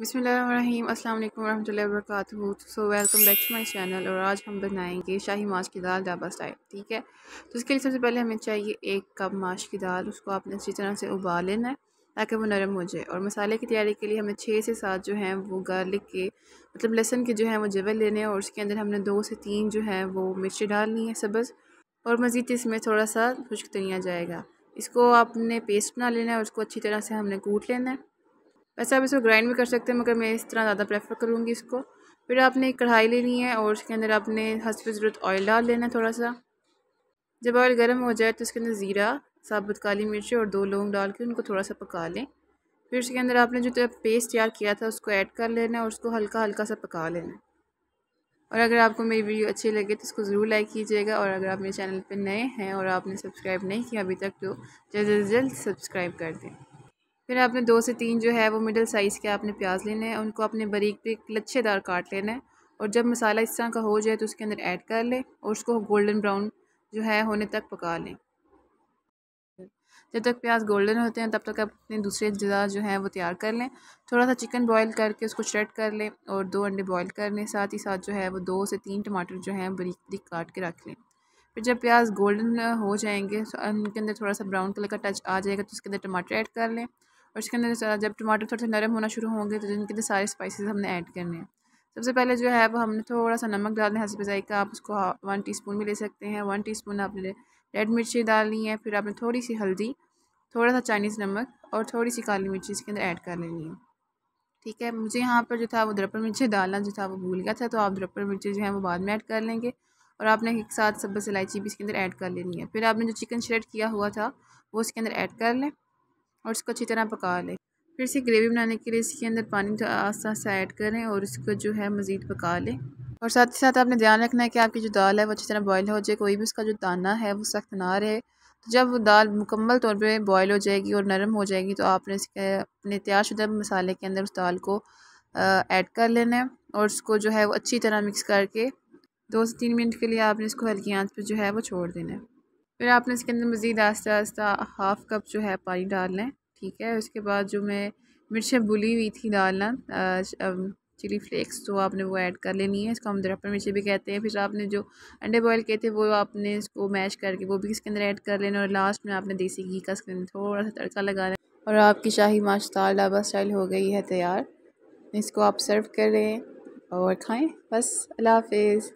बिसमीम अल्लाम वरहमल work so welcome back to my channel और आज हम बनाएँगे शाही माश की दाल डाबा स्टाइल ठीक है? तो इसके लिए सबसे पहले हमें चाहिए एक कप माश की दाल, उसको आपने अच्छी तरह से उबाल लेना है ताकि वो नरम हो जाए। और मसाले की तैयारी के लिए हमें छः से सात जो हैं वो गार्लिक के मतलब लहसन के जो हैं वो जबल लेने हैं और उसके अंदर हमने दो से तीन जो है वो मिर्ची डालनी है सब्ज़ और मज़ीद इसमें थोड़ा सा खुश्क धनिया जाएगा। इसको आपने पेस्ट बना लेना है और उसको अच्छी तरह से हमने कूट लेना है। वैसे आप इसको ग्राइंड भी कर सकते हैं, मगर मैं इस तरह ज़्यादा प्रेफर करूँगी इसको। फिर आपने एक कढ़ाई लेनी है और उसके अंदर आपने हंसप ज़रूरत ऑयल डाल लेना है थोड़ा सा। जब ऑयल गर्म हो जाए तो उसके अंदर ज़ीरा, साबुत काली मिर्ची और दो लौंग डाल के उनको थोड़ा सा पका लें। फिर उसके अंदर आपने जो पेस्ट तैयार किया था उसको ऐड कर लेना है और उसको हल्का हल्का सा पका लेना और अगर आपको मेरी वीडियो अच्छी लगे तो इसको ज़रूर लाइक कीजिएगा और अगर आप मेरे चैनल पर नए हैं और आपने सब्सक्राइब नहीं किया अभी तक तो जल्द से जल्द सब्सक्राइब कर दें। फिर आपने दो से तीन जो है वो मिडल साइज़ के आपने प्याज लेने हैं, उनको अपने बारीक बारीक लच्छेदार काट लेना है। और जब मसाला इस तरह का हो जाए तो उसके अंदर ऐड कर लें और उसको गोल्डन ब्राउन जो है होने तक पका लें। जब तक प्याज गोल्डन होते हैं, तब तक आप अपने दूसरे जजा जो है वो तैयार कर लें। थोड़ा सा चिकन बॉईल करके उसको श्रेड कर लें और दो अंडे बॉईल कर लें साथ ही साथ जो है वो दो से तीन टमाटर जो हैं बरीक बारीक काट के रख लें। फिर जब प्याज गोल्डन हो जाएँगे तो उनके अंदर थोड़ा सा ब्राउन कलर का टच आ जाएगा तो उसके अंदर टमाटर ऐड कर लें। और इसके अंदर जब टमाटर थोड़े से नरम होना शुरू होंगे तो इनके अंदर सारे स्पाइसेस हमने ऐड करने हैं। सबसे पहले जो है, वो हमने थोड़ा सा नमक डालना है हंसब का। आप उसको वन टीस्पून भी ले सकते हैं। वन टीस्पून आपने रेड मिर्ची डालनी है, फिर आपने थोड़ी सी हल्दी, थोड़ा सा चाइनीज़ नमक और थोड़ी सी काली मिर्ची इसके अंदर ऐड कर लेनी है। ठीक है, मुझे यहाँ पर जो था, वो दरपर मिर्ची डालना जो था, वो भूल गया था तो आप दरपर मिर्ची जो है, वो बाद में ऐड कर लेंगे। और आपने एक साथ सब्ज़ इलायची भी इसके अंदर ऐड कर लेनी है। फिर आपने जो चिकन श्रेड किया हुआ था, वो इसके अंदर ऐड कर लें। और इसको अच्छी तरह पका लें। फिर से ग्रेवी बनाने के लिए इसके अंदर पानी तो आस्ता आस्ता ऐड करें और इसको जो है मज़ीद पका लें। और साथ ही साथ आपने ध्यान रखना है कि आपकी जो दाल है वो अच्छी तरह बॉयल हो जाए, कोई भी उसका जो दाना है वो सख्त ना रहे। तो जब वो दाल मुकम्मल तौर पे बॉयल हो जाएगी और नरम हो जाएगी तो आपने इसके, अपने तैयार शुदा मसाले के अंदर उस दाल को ऐड कर लेना है और उसको जो है वो अच्छी तरह मिक्स करके दो से तीन मिनट के लिए आपने इसको हल्की आँच पर जो है वो छोड़ देना है। फिर आपने इसके अंदर मज़ीद आस्ता आस्ता हाफ़ कप जो है पानी डालना है, ठीक है? उसके बाद जो मैं मिर्चें बुली हुई थी डालना चिली फ्लेक्स तो आपने वो ऐड कर लेनी है। इसको हम दरअपर मिर्ची भी कहते हैं। फिर आपने जो अंडे बॉयल किए थे, वो आपने इसको मैश करके वो भी इसके अंदर ऐड कर लेना और लास्ट में आपने देसी घी का इसके अंदर थोड़ा सा तड़का लगाना और आपकी शाही माशाल डाबा स्टाइल हो गई है तैयार। इसको आप सर्व करें और खाएँ। बस, अल्लाह हाफिज़।